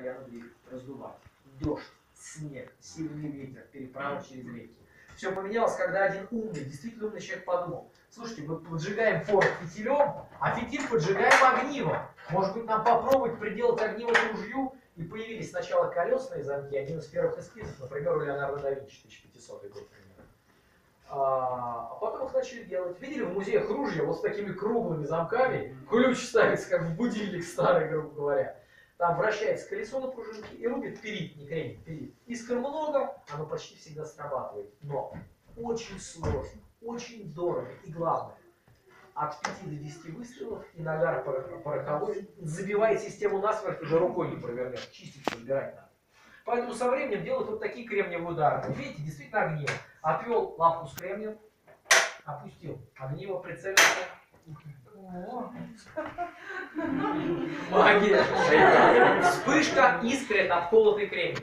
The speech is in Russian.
двигать, раздувать. Дождь, снег, сильный ветер, переправа через реки. Все поменялось, когда один умный, действительно умный человек подумал. Слушайте, мы поджигаем порох фитилем, а фитиль поджигаем огнивом. Может быть, нам попробовать приделать огниво к ружью? И появились сначала колесные замки, один из первых эскизов, например, у Леонардо да Винчи, 1500 год. А, а потом их начали делать. Видели в музеях ружья вот с такими круглыми замками? Ключ ставится, как в будильник старый, грубо говоря. Там вращается колесо на пружинке и рубит перит, не кремень, перит. Искр много, оно почти всегда срабатывает. Но очень сложно, очень дорого и главное, от 5 до 10 выстрелов и нагар порох- пороховой забивает систему насмерть, уже рукой не провернешь, чистить, разбирать надо. Поэтому со временем делают вот такие кремниевые удары. Видите, действительно огниво. Отвел лапку с кремнием, опустил огниво, прицелился. Магия. Вспышка искры от колотый кремень.